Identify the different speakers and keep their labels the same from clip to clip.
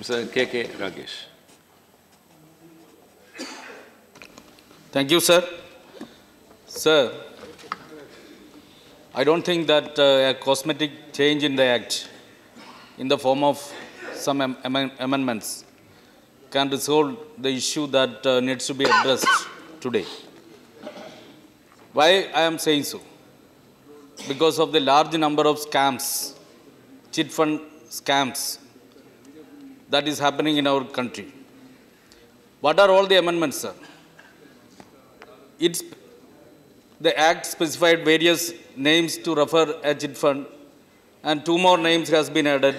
Speaker 1: Mr. K.K. Ragesh.
Speaker 2: Thank you, sir. Sir, I don't think that uh, a cosmetic change in the Act in the form of some am- amend- amendments can resolve the issue that uh, needs to be addressed today. Why I am saying so? Because of the large number of scams, chit fund scams that is happening in our country. What are all the amendments, sir? It's, the Act specified various names to refer a fund, and two more names has been added.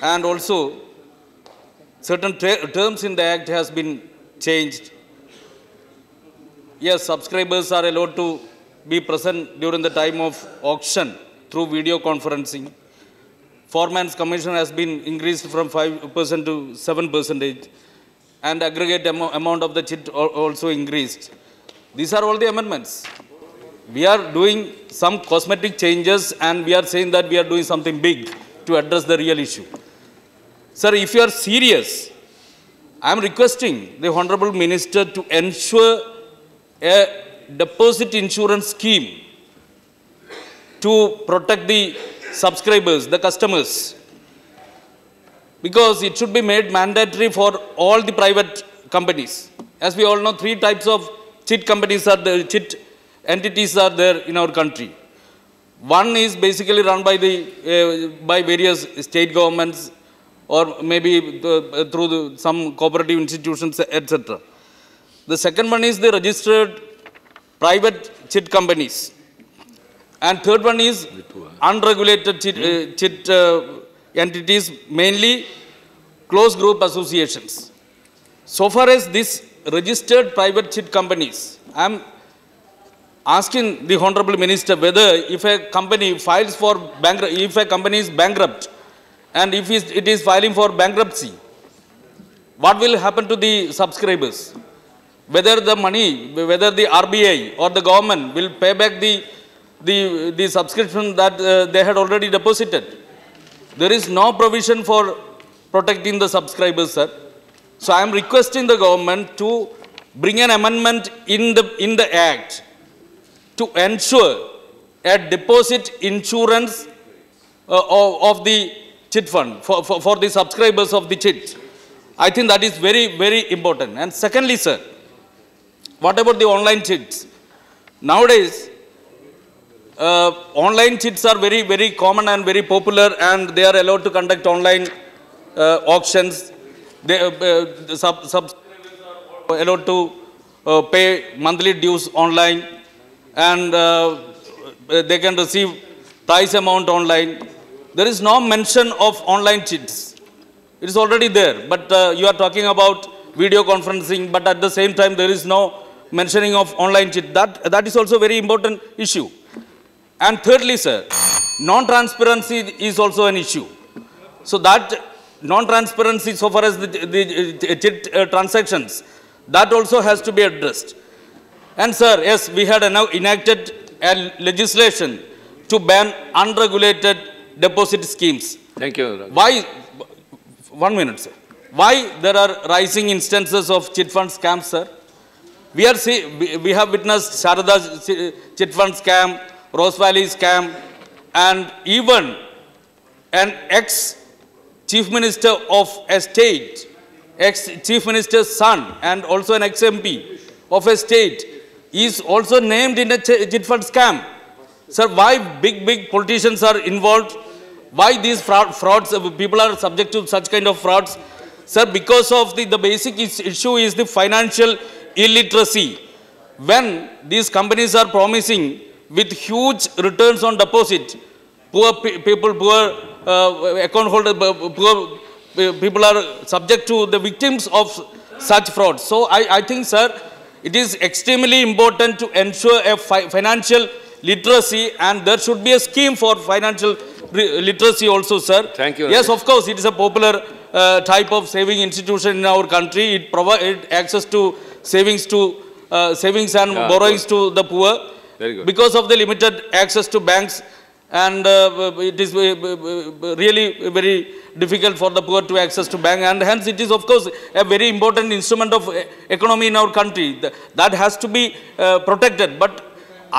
Speaker 2: And also, certain terms in the Act has been changed. Yes, subscribers are allowed to be present during the time of auction through video conferencing. Foreman's commission has been increased from 5% to 7% and aggregate amo- amount of the chit also increased. These are all the amendments. We are doing some cosmetic changes and we are saying that we are doing something big to address the real issue. Sir, if you are serious, I am requesting the Honorable Minister to ensure a deposit insurance scheme to protect the subscribers, the customers because it should be made mandatory for all the private companies. As we all know, three types of chit companies are the chit entities are there in our country. One is basically run by the uh, by various state governments or maybe uh, through the, some cooperative institutions, etc. The second one is the registered private chit companies. And third one is unregulated chit, uh, chit uh, entities, mainly closed group associations. So far as this registered private chit companies, I am asking the Honorable Minister whether if a company files for bankrupt, if a company is bankrupt and if it is filing for bankruptcy, what will happen to the subscribers? Whether the money, whether the RBI or the government will pay back the, the, the subscription that uh, they had already deposited. There is no provision for protecting the subscribers, sir. So I am requesting the government to bring an amendment in the, in the act to ensure a deposit insurance uh, of, of the chit fund for, for, for the subscribers of the chit. I think that is very, very important. And secondly, sir, what about the online chits? Nowadays, uh, online chits are very, very common and very popular, and they are allowed to conduct online uh, auctions. They, uh, uh, the sub, are allowed to uh, pay monthly dues online, and uh, they can receive price amount online. There is no mention of online chits. It is already there, but you are talking about video conferencing, but at the same time, there is no mentioning of online chit. That, that is also very important issue. And thirdly, sir, non-transparency is also an issue. So that non-transparency so far as the, the, chit uh, transactions, that also has to be addressed. And sir, yes, we had now enacted a legislation to ban unregulated deposit schemes.
Speaker 1: Thank you.
Speaker 2: Why, one minute, sir. Why there are rising instances of chit fund scams, sir? We are see, we, we have witnessed Saradha chit fund scam, Rose Valley scam, and even an ex-chief minister of a state, ex-chief minister's son, and also an ex-MP of a state is also named in a ch- chit fund scam. Sir, why big, big politicians are involved? Why these fraud, frauds, uh, people are subject to such kind of frauds? Sir, because of the, the basic issue is the financial illiteracy. When these companies are promising with huge returns on deposit, poor pe- people, poor uh, account holders, poor uh, people are subject to the victims of such fraud. So I, I think, sir, it is extremely important to ensure a fi- financial literacy and there should be a scheme for financial literacy also, sir.
Speaker 1: Thank you,
Speaker 2: Yes, of course, it is a popular uh, type of saving institution in our country. It provides access to savings to uh, savings and
Speaker 1: Yeah,
Speaker 2: borrowings to the poor.
Speaker 1: Very good.
Speaker 2: Because of the limited access to banks and uh, it is uh, really very difficult for the poor to access to bank and hence it is of course a very important instrument of uh, economy in our country that has to be uh, protected but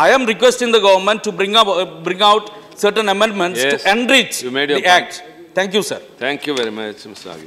Speaker 2: I am requesting the government to bring up uh, bring out certain amendments
Speaker 1: Yes.
Speaker 2: to enrich
Speaker 1: You made your
Speaker 2: the
Speaker 1: point.
Speaker 2: act. Thank you, sir.
Speaker 1: Thank you very much, Mr. Ragesh.